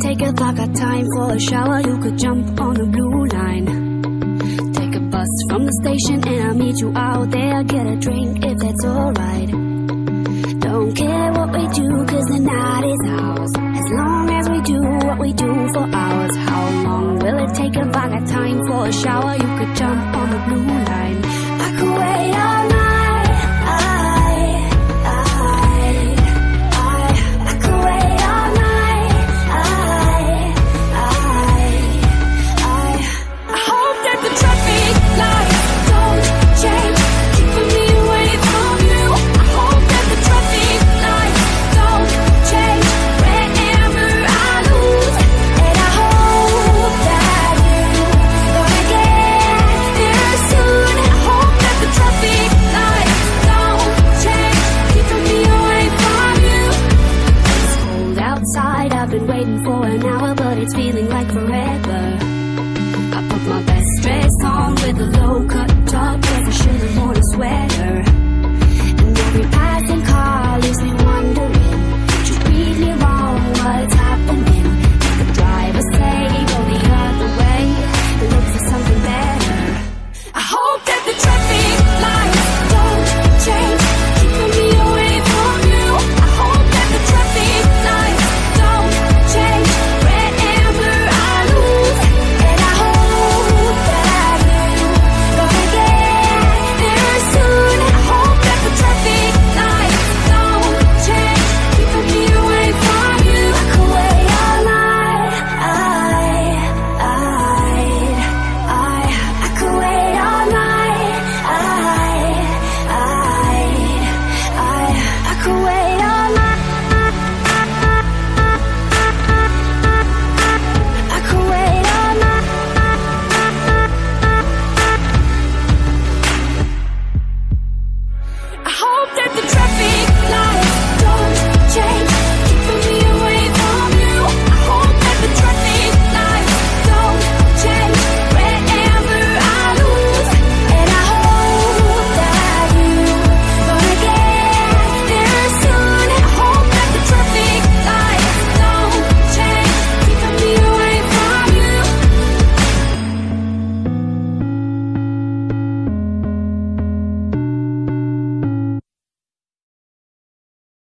take a I got time for a shower? You could jump on the blue line. Take a bus from the station and I'll meet you out there. Get a drink if that's alright. Don't care what we do, cause the night is ours. As long as we do what we do for hours. How long will it take if I got time for a shower? You could jump on the blue line. been waiting for an hour, but it's feeling like forever. I put my best dress on with a low cut